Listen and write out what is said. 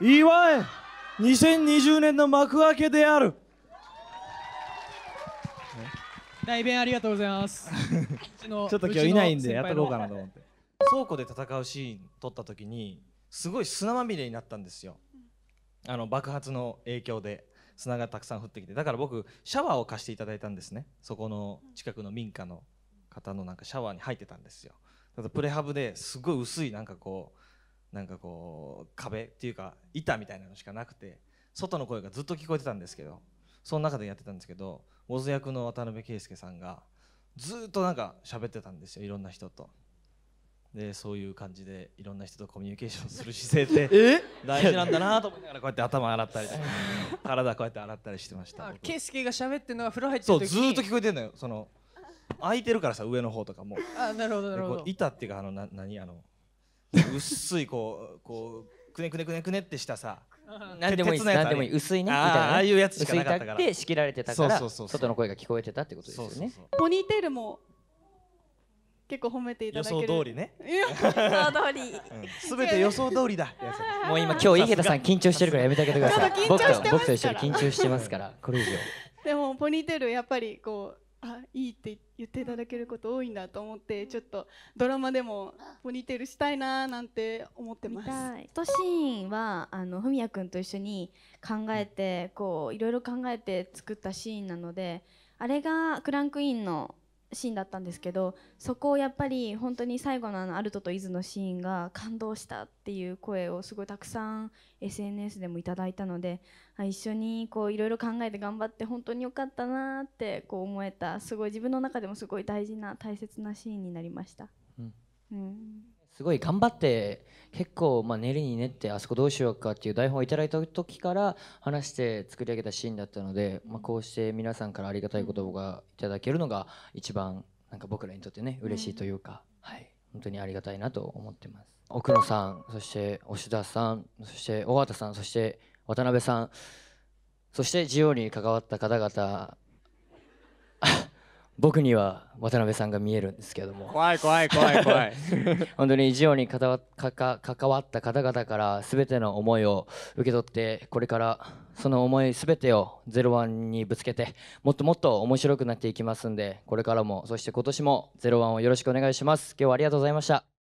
祝え2020年の幕開けである。大弁ありがとうございます。ちょっと今日いないんでやったろうかなと思って。倉庫で戦うシーン撮った時にすごい砂まみれになったんですよ。あの爆発の影響で砂がたくさん降ってきて。だから僕シャワーを貸していただいたんですね。そこの近くの民家の方のなんかシャワーに入ってたんですよ。ただプレハブですごい薄いなんかこうなんかこう壁っていうか板みたいなのしかなくて外の声がずっと聞こえてたんですけどその中でやってたんですけどオズ役の渡辺圭介さんがずっとなんか喋ってたんですよいろんな人と。でそういう感じでいろんな人とコミュニケーションする姿勢って大事なんだなと思いながらこうやって頭洗ったり体こうやって洗ったりしてました圭介が喋ってるのが風呂入ってそうずーっと聞こえてんのよ。その空いてるからさ上の方とかも。あなるほどなるほど。う板っていうかあのな何？あの薄いこうこうくねくねくねくねってしたさ。何でもいい何でもいい。薄いね。みたいな。ねああいうやつしかなかったから。仕切られてたからそうそうそうそう。外の声が聞こえてたってことですよね。ポニーテールも結構褒めていた予だける。想通りね。予想通り。すべて予想通りだ。もう今今日井桁さん緊張してるからやめてあげてください。ちょっと緊僕張してますから。と僕と一緒に緊張してますから。これ以上。でもポニーテールやっぱりこうあいいって言っていただけること多いんだと思ってちょっとドラマでもポニーテールしたいなーなんて思ってます。とシーンはあの文也くんと一緒に考えてこういろいろ考えて作ったシーンなのであれがクランクインのシーンだったんですけどそこをやっぱり本当に最後のあのアルトとイズのシーンが感動したっていう声をすごいたくさん SNS でもいただいたのであ一緒にこういろいろ考えて頑張って本当に良かったなーってこう思えたすごい自分の中でもすごい大事な大切なシーンになりました。うんうんすごい頑張って結構まあ練りに練ってあそこどうしようかっていう台本をいただいた時から話して作り上げたシーンだったので、まあ、こうして皆さんからありがたい言葉がいただけるのが一番なんか僕らにとってね嬉しいというか、はい。本当にありがたいなと思ってます。奥野さんそして押田さんそして尾形さんそして渡辺さんそしてジオに関わった方々僕には渡辺さんが見えるんですけども。怖い怖い怖い怖い。本当にジオに関わった方々から全ての思いを受け取ってこれからその思い全てを「ゼロワンにぶつけてもっともっと面白くなっていきますんでこれからもそして今年も「ゼロワンをよろしくお願いします。今日はありがとうございました